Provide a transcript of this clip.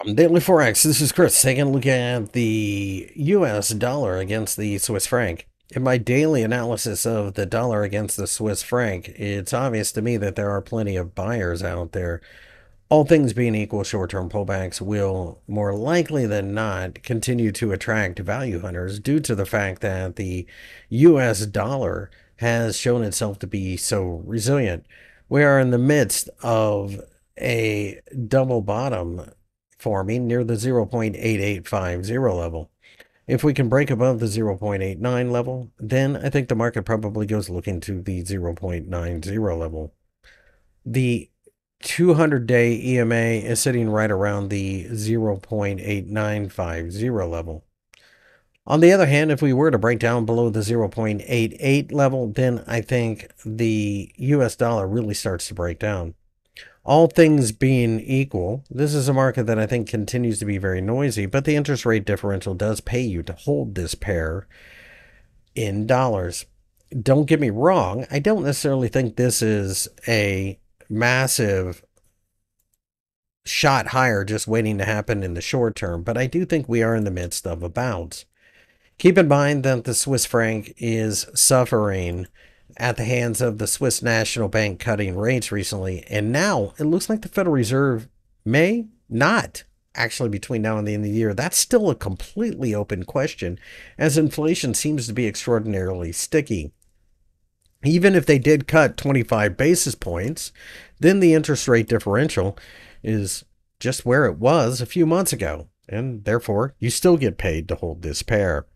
From Daily Forex, this is Chris taking a look at the US dollar against the Swiss franc. In my daily analysis of the dollar against the Swiss franc, it's obvious to me that there are plenty of buyers out there. All things being equal, short term pullbacks will more likely than not continue to attract value hunters due to the fact that the US dollar has shown itself to be so resilient. We are in the midst of a double bottom forming near the 0.8850 level. If we can break above the 0.89 level, then I think the market probably goes looking to the 0.90 level. The 200 day EMA is sitting right around the 0.8950 level. On the other hand, if we were to break down below the 0.88 level, then I think the US dollar really starts to break down. All things being equal, this is a market that I think continues to be very noisy, but the interest rate differential does pay you to hold this pair in dollars. Don't get me wrong, I don't necessarily think this is a massive shot higher just waiting to happen in the short term, but I do think we are in the midst of a bounce. Keep in mind that the Swiss franc is suffering at the hands of the Swiss National Bank cutting rates recently, and now it looks like the Federal Reserve may not actually between now and the end of the year. That's still a completely open question, as inflation seems to be extraordinarily sticky. Even if they did cut 25 basis points, then the interest rate differential is just where it was a few months ago, and therefore you still get paid to hold this pair.